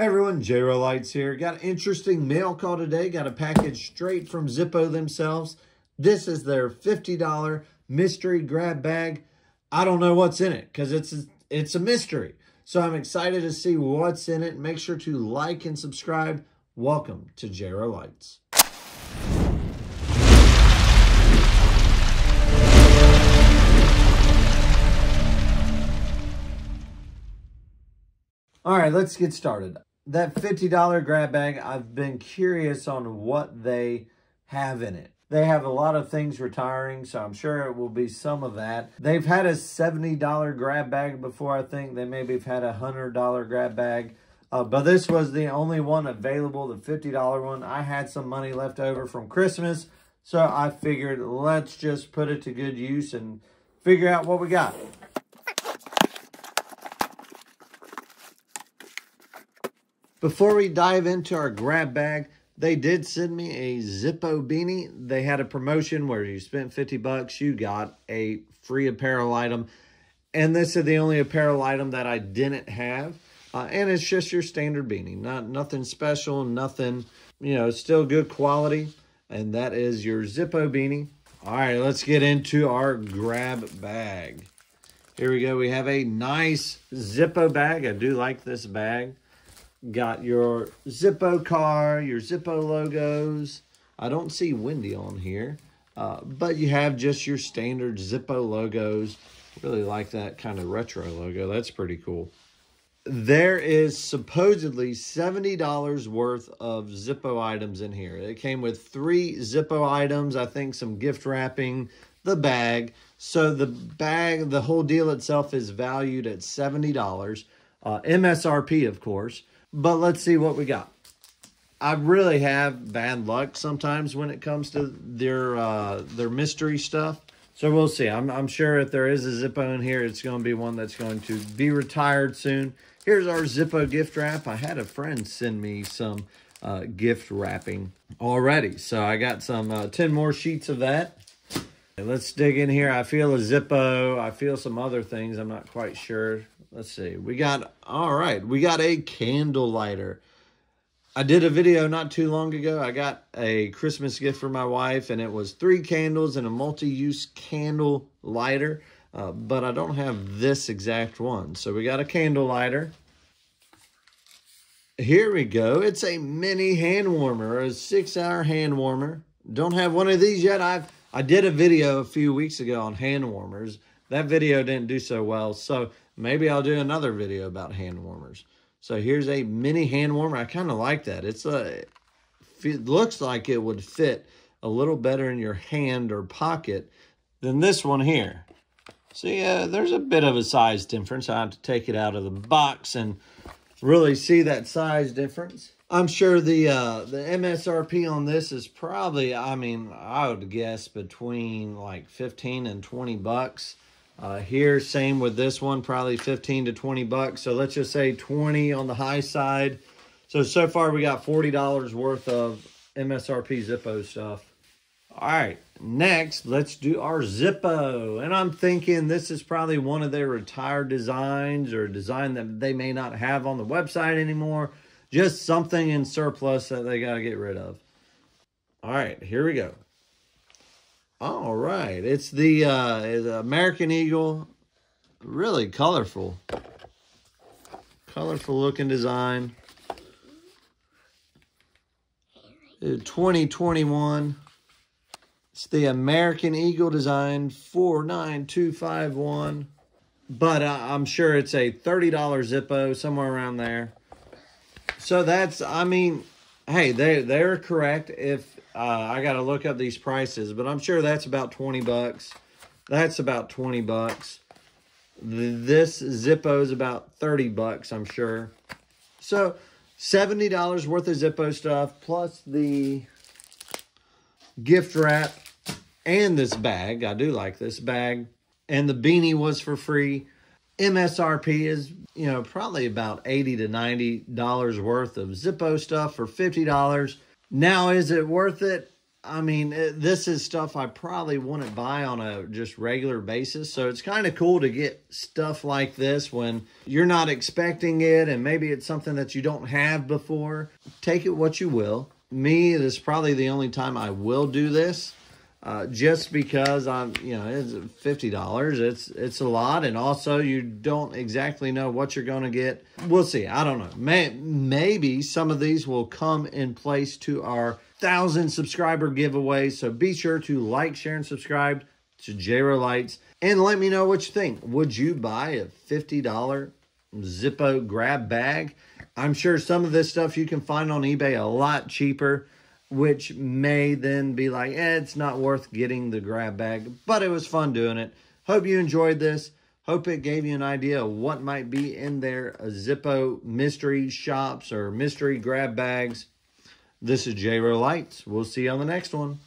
Hey everyone, J-Ro Lights here. Got an interesting mail call today. Got a package straight from Zippo themselves. This is their $50 mystery grab bag. I don't know what's in it because it's, it's a mystery. So I'm excited to see what's in it. Make sure to like and subscribe. Welcome to J-Ro Lights. All right, let's get started that $50 grab bag, I've been curious on what they have in it. They have a lot of things retiring, so I'm sure it will be some of that. They've had a $70 grab bag before, I think. They maybe have had a $100 grab bag. Uh, but this was the only one available, the $50 one. I had some money left over from Christmas, so I figured let's just put it to good use and figure out what we got. Before we dive into our grab bag, they did send me a Zippo beanie. They had a promotion where you spent 50 bucks, you got a free apparel item. And this is the only apparel item that I didn't have. Uh, and it's just your standard beanie, not nothing special, nothing, you know, still good quality. And that is your Zippo beanie. All right, let's get into our grab bag. Here we go. We have a nice Zippo bag. I do like this bag. Got your Zippo car, your Zippo logos. I don't see Windy on here, uh, but you have just your standard Zippo logos. Really like that kind of retro logo. That's pretty cool. There is supposedly $70 worth of Zippo items in here. It came with three Zippo items, I think some gift wrapping, the bag. So the bag, the whole deal itself is valued at $70. Uh, MSRP, of course. But let's see what we got. I really have bad luck sometimes when it comes to their uh, their mystery stuff. So we'll see. I'm, I'm sure if there is a Zippo in here, it's going to be one that's going to be retired soon. Here's our Zippo gift wrap. I had a friend send me some uh, gift wrapping already. So I got some uh, 10 more sheets of that. Let's dig in here. I feel a Zippo. I feel some other things. I'm not quite sure. Let's see. We got, all right, we got a candle lighter. I did a video not too long ago. I got a Christmas gift for my wife, and it was three candles and a multi-use candle lighter. Uh, but I don't have this exact one. So we got a candle lighter. Here we go. It's a mini hand warmer, a six-hour hand warmer. Don't have one of these yet. I've I did a video a few weeks ago on hand warmers. That video didn't do so well, so maybe I'll do another video about hand warmers. So here's a mini hand warmer. I kind of like that. It's a, it looks like it would fit a little better in your hand or pocket than this one here. See, uh, there's a bit of a size difference. I have to take it out of the box and really see that size difference. I'm sure the uh, the MSRP on this is probably, I mean, I would guess between like 15 and 20 bucks. Uh, here, same with this one, probably 15 to 20 bucks. So let's just say 20 on the high side. So, so far we got $40 worth of MSRP Zippo stuff. All right, next, let's do our Zippo. And I'm thinking this is probably one of their retired designs or a design that they may not have on the website anymore. Just something in surplus that they got to get rid of. All right, here we go. All right, it's the, uh, American Eagle. Really colorful. Colorful looking design. 2021. It's the American Eagle design 49251. But uh, I'm sure it's a $30 Zippo, somewhere around there. So that's, I mean, hey, they, they're correct. If uh, I got to look up these prices, but I'm sure that's about 20 bucks. That's about 20 bucks. This Zippo is about 30 bucks, I'm sure. So $70 worth of Zippo stuff plus the gift wrap and this bag. I do like this bag. And the beanie was for free. MSRP is, you know, probably about 80 to $90 worth of Zippo stuff for $50. Now, is it worth it? I mean, eh, this is stuff I probably wouldn't buy on a just regular basis. So it's kind of cool to get stuff like this when you're not expecting it and maybe it's something that you don't have before. Take it what you will. Me, this is probably the only time I will do this. Uh, just because I'm, you know, it's fifty dollars. It's it's a lot, and also you don't exactly know what you're going to get. We'll see. I don't know. May, maybe some of these will come in place to our thousand subscriber giveaway. So be sure to like, share, and subscribe to JRO Lights, and let me know what you think. Would you buy a fifty dollar Zippo grab bag? I'm sure some of this stuff you can find on eBay a lot cheaper which may then be like, eh, it's not worth getting the grab bag, but it was fun doing it. Hope you enjoyed this. Hope it gave you an idea of what might be in their Zippo mystery shops or mystery grab bags. This is JRO Lights. We'll see you on the next one.